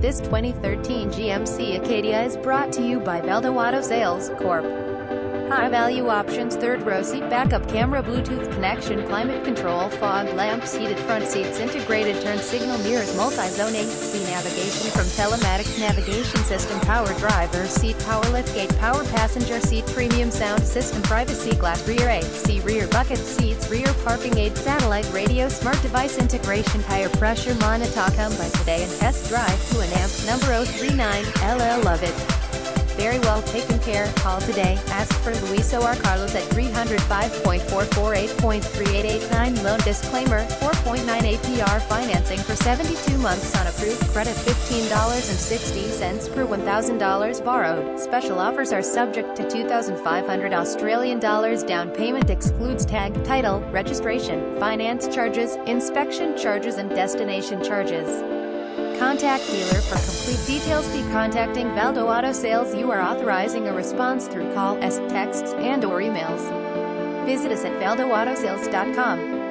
This 2013 GMC Acadia is brought to you by Auto Sales Corp. High value options, third row seat backup camera, Bluetooth connection, climate control, fog lamps, heated front seats, integrated turn signal mirrors, multi-zone AC navigation from telematics navigation system, power driver seat, power liftgate, power passenger seat, premium sound system, privacy glass, rear AC, rear bucket seats, rear parking aid, satellite radio, smart device integration, tire pressure monitor. Come by today and test drive to an amp number 039 LL Love It very well taken care. Call today. Ask for Luiso or Carlos at 305.448.3889. Loan disclaimer 4.9 APR financing for 72 months on approved credit $15.60 per $1,000 borrowed. Special offers are subject to 2,500 Australian dollars down payment excludes tag, title, registration, finance charges, inspection charges and destination charges. Contact dealer for complete details. Be contacting Valdo Auto Sales. You are authorizing a response through call, s, texts, and or emails. Visit us at valdoautosales.com.